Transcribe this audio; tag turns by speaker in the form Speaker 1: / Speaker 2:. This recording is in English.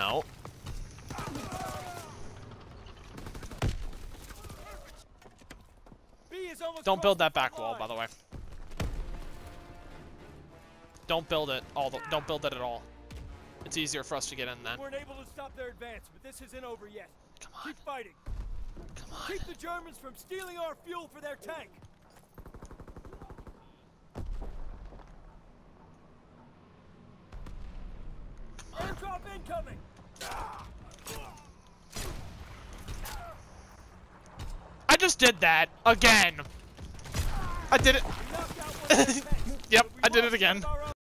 Speaker 1: No. Don't build that back wall, by the way. Don't build it all. The, don't build it at all. It's easier for us to get in then.
Speaker 2: We weren't able to stop their advance, but this isn't over yet.
Speaker 1: Come on.
Speaker 2: Keep fighting.
Speaker 1: Come on.
Speaker 2: Keep the Germans from stealing our fuel for their tank. Airdrop incoming.
Speaker 1: I just did that again. I did it. Yep, I did it again.